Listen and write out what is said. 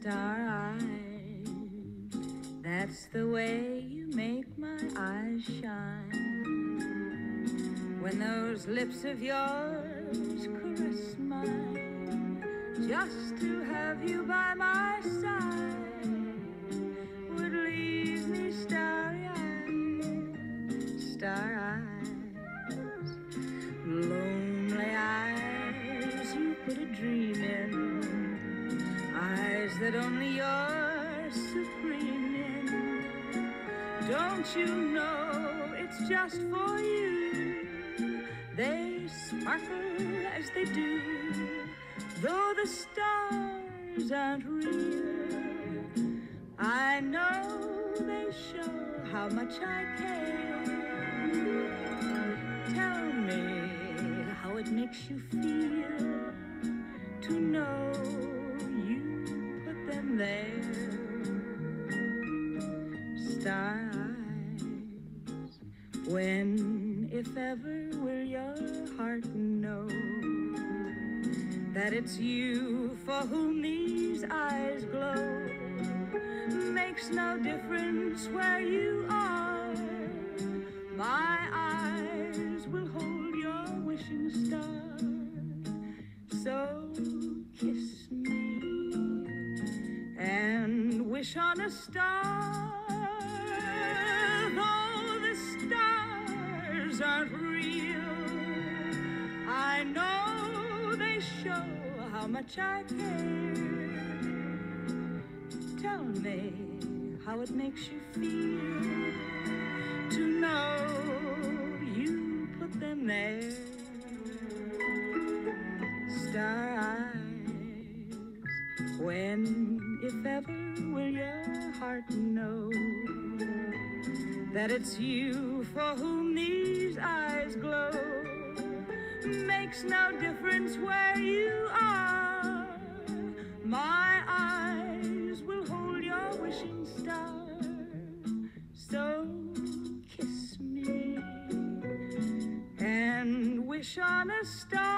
star-eyed. That's the way you make my eyes shine. When those lips of yours caress mine, just to have you by my that only you're supreme in. Don't you know it's just for you? They sparkle as they do, though the stars aren't real. I know they show how much I care. Tell me how it makes you feel to know them there. Eyes, when, if ever, will your heart know that it's you for whom these eyes glow? Makes no difference where you are. My eyes on star. Though the stars aren't real, I know they show how much I care. Tell me how it makes you feel to know you put them there. Star eyes, when, if ever, will your heart know that it's you for whom these eyes glow? Makes no difference where you are. My eyes will hold your wishing star. So kiss me and wish on a star.